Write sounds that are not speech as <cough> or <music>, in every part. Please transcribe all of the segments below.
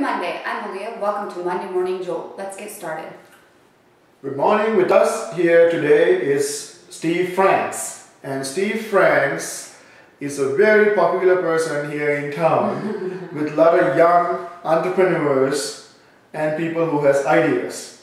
Good Monday. I'm Maleah. Welcome to Monday Morning Jolt. Let's get started. Good morning. With us here today is Steve Franks. And Steve Franks is a very popular person here in town <laughs> with a lot of young entrepreneurs and people who has ideas,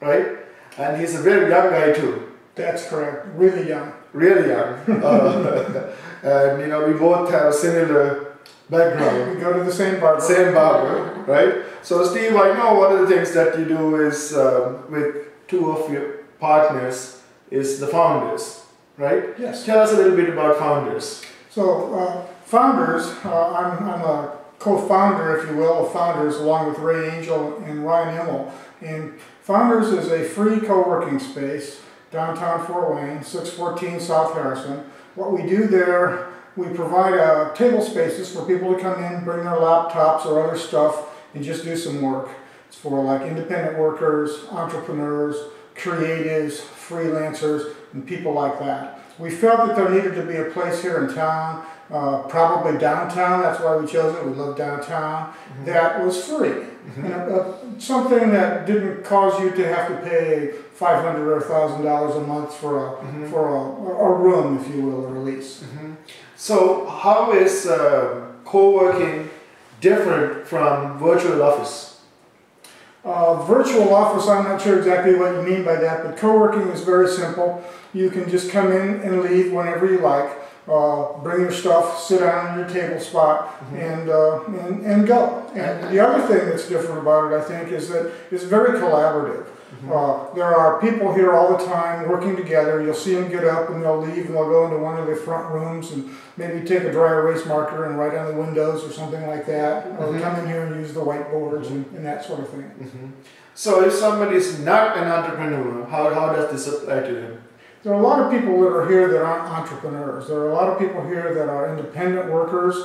right? And he's a very young guy too, That's correct. Really young. really young. <laughs> Uh, <laughs> and you know, we both have a similar background. We go to the same barber. Same barber, right? So Steve, I know one of the things that you do is um, with two of your partners is the founders, right? Yes. Tell us a little bit about founders. So, uh, Founders, uh, I'm, I'm a co-founder, if you will, of Founders, along with Ray Angel and Ryan Immel. And Founders is a free co-working space downtown Fort Wayne, 614 South Harrison. What we do there, we provide uh, table spaces for people to come in, bring their laptops or other stuff, and just do some work. It's for like independent workers, entrepreneurs, creatives, freelancers, and people like that. We felt that there needed to be a place here in town, uh, probably downtown, that's why we chose it, we love downtown, that was free. And uh, something that didn't cause you to have to pay five hundred or thousand dollars a month for a, for a, a room, if you will, or a release. So how is uh, co-working different from virtual office? Uh, virtual office, I'm not sure exactly what you mean by that, but co-working is very simple. You can just come in and leave whenever you like. Uh, bring your stuff, sit down in your table spot, and, uh, and and go. And the other thing that's different about it, I think, is that it's very collaborative. Uh, there are people here all the time working together. You'll see them get up and they'll leave and they'll go into one of the front rooms and maybe take a dry erase marker and write on the windows or something like that, or come in here and use the whiteboards and, and that sort of thing. So if somebody is not an entrepreneur, how, how does this apply to them? There are a lot of people that are here that aren't entrepreneurs. There are a lot of people here that are independent workers.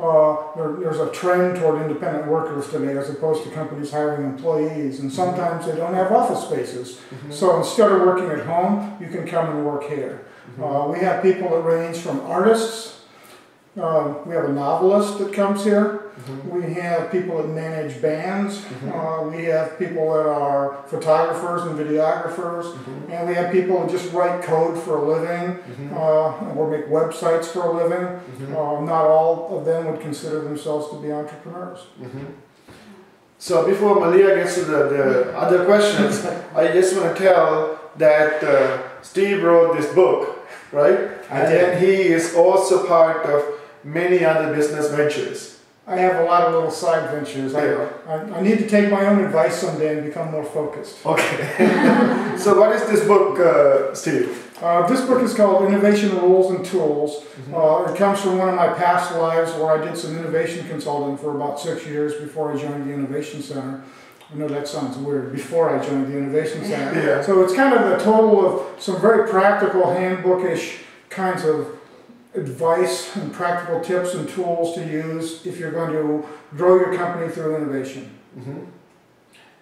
Uh, there, there's a trend toward independent workers today as opposed to companies hiring employees, and sometimes they don't have office spaces. So instead of working at home, you can come and work here. Uh, we have people that range from artists. Uh, we have a novelist that comes here. We have people that manage bands. Uh, we have people that are photographers and videographers. And we have people that just write code for a living uh, or make websites for a living. Uh, not all of them would consider themselves to be entrepreneurs. So before Maleah gets to the, the other questions, <laughs> I just want to tell that uh, Steve wrote this book, right? And then he is also part of many other business ventures. I have a lot of little side ventures. I. I, I need to take my own advice someday and become more focused. Okay. <laughs> so what is this book, uh, Steve? Uh, this book is called Innovation Rules and Tools. Uh, it comes from one of my past lives where I did some innovation consulting for about six years before I joined the Innovation Center. I know that sounds weird, before I joined the Innovation Center. Yeah. So it's kind of a total of some very practical, handbookish kinds of advice and practical tips and tools to use if you're going to grow your company through innovation.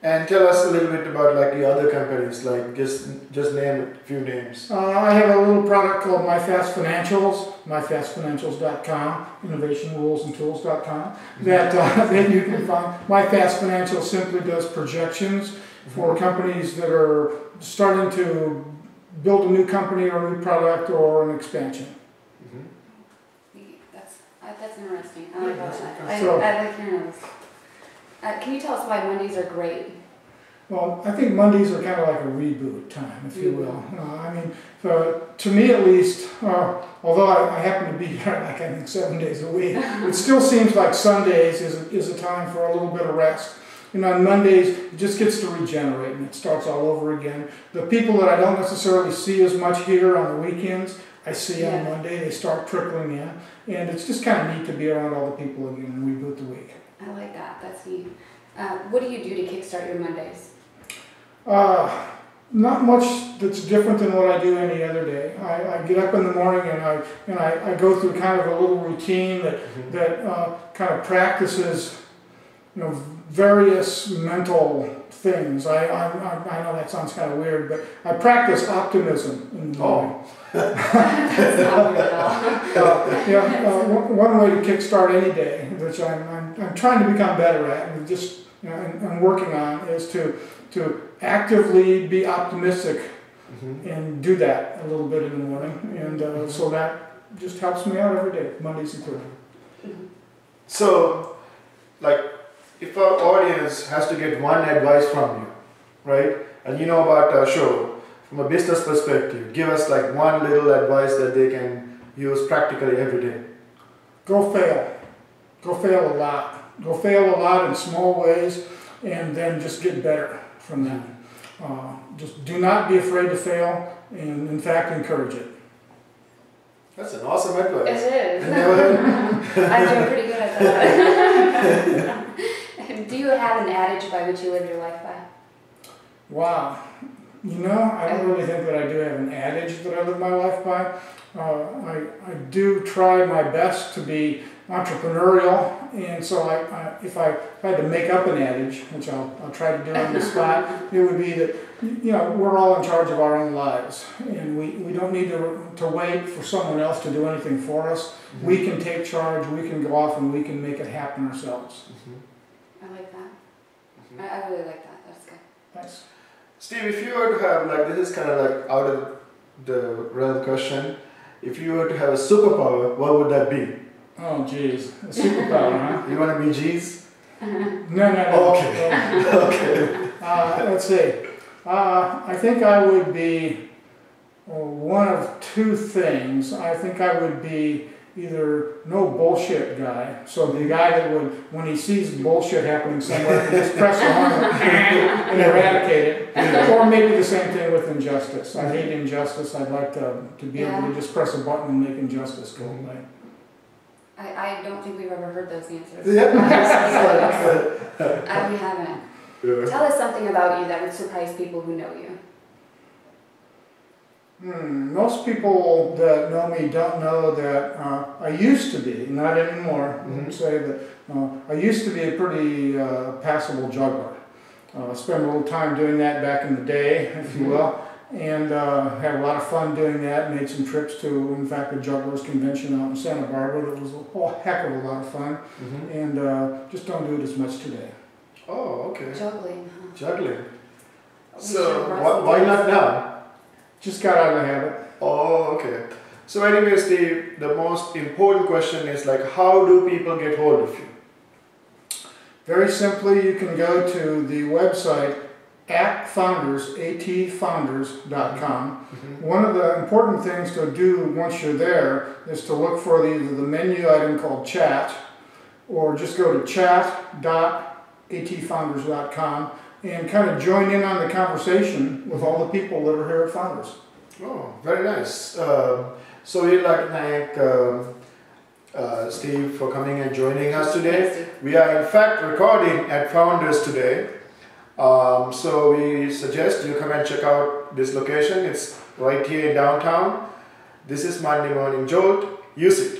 And tell us a little bit about like the other companies, like just just name a few names. Uh, I have a little product called MyFast Financials, myfastfinancials.com, innovationrulesandtools.com, that, uh, <laughs> that you can find. MyFast Financials simply does projections for companies that are starting to build a new company or a new product or an expansion. That's, interesting. I like that. I, So- I like hearing. Uh, can you tell us why Mondays are great? Well, I think Mondays are kind of like a reboot time, if you will. Uh, I mean, uh, to me at least, uh, although I, I happen to be <laughs> here like I think seven days a week, it <laughs> still seems like Sundays is a, is a time for a little bit of rest. And on Mondays, it just gets to regenerate and it starts all over again. The people that I don't necessarily see as much here on the weekends, I see on Yeah. Monday, they start trickling in. And it's just kind of neat to be around all the people again and reboot the week. I like that. That's neat. Uh, what do you do to kickstart your Mondays? Uh, not much that's different than what I do any other day. I, I get up in the morning and I and I, I go through kind of a little routine that that uh, kind of practices, you know, various mental things. I, I, I I know that sounds kind of weird, but I practice optimism in the morning. That's not weird at all. Uh, yeah, uh, one one way to kickstart any day, which I'm, I'm, I'm trying to become better at and just you know, and, and working on, is to to actively be optimistic Mhm. and do that a little bit in the morning, and uh, so that just helps me out every day, Mondays included. So, like, if our audience has to get one advice from you, right? And you know about our show, from a business perspective, give us like one little advice that they can use practically every day. Go fail. Go fail a lot. Go fail a lot in small ways, and then just get better from that. Uh, just do not be afraid to fail, and in fact, encourage it. That's an awesome advice. It is. <laughs> I never- I'm doing pretty good at that. <laughs> Do you have an adage by which you live your life by? Wow. You know, I don't really think that I do have an adage that I live my life by. Uh, I, I do try my best to be entrepreneurial, and so I, I, if I had to make up an adage, which I'll, I'll try to do on the spot, <laughs> it would be that, you know, we're all in charge of our own lives, and we, we don't need to, to wait for someone else to do anything for us. We can take charge, we can go off, and we can make it happen ourselves. I like that. I, I really like that. That's good. Thanks. Steve, if you were to have, like, this is kind of like out of the realm question. If you were to have a superpower, what would that be? Oh, jeez, A superpower, huh? <laughs> You want to be G's? <laughs> No, no, no. Oh, okay. no. <laughs> okay. Uh, let's see. Uh, I think I would be uh, one of two things. I think I would be either no bullshit guy, so the guy that would, when he sees bullshit happening somewhere, just press a button <laughs> and eradicate it. Or maybe the same thing with injustice. I hate injustice. I'd like to, to be able to just press a button and make injustice go away. I, I don't think we've ever heard those answers. Yeah. <laughs> <laughs> Uh, we haven't. Yeah. Tell us something about you that would surprise people who know you. Hmm, most people that know me don't know that uh, I used to be, not anymore, I Mhm. would say that uh, I used to be a pretty uh, passable juggler. Uh, spent a little time doing that back in the day, if you Mhm. will, and uh, had a lot of fun doing that. Made some trips to, in fact, the Jugglers Convention out in Santa Barbara. That was a whole heck of a lot of fun, Mhm. and uh, just don't do it as much today. Oh, okay. Juggling, huh? Juggling. So, why, why not now? Just got out of the habit. Oh, okay. So, anyways, the the most important question is like, how do people get hold of you? Very simply, you can go to the website at founders, atfounders.com. Mm-hmm. One of the important things to do once you're there is to look for either the menu item called chat or just go to chat.atfounders.com and kind of join in on the conversation with all the people that are here at Founders. Oh, very nice. Um, so, we'd like to thank um, uh, Steve for coming and joining us today. We are in fact recording at Founders today. Um, so we suggest you come and check out this location. It's right here in downtown. This is Monday Morning Jolt. Use it.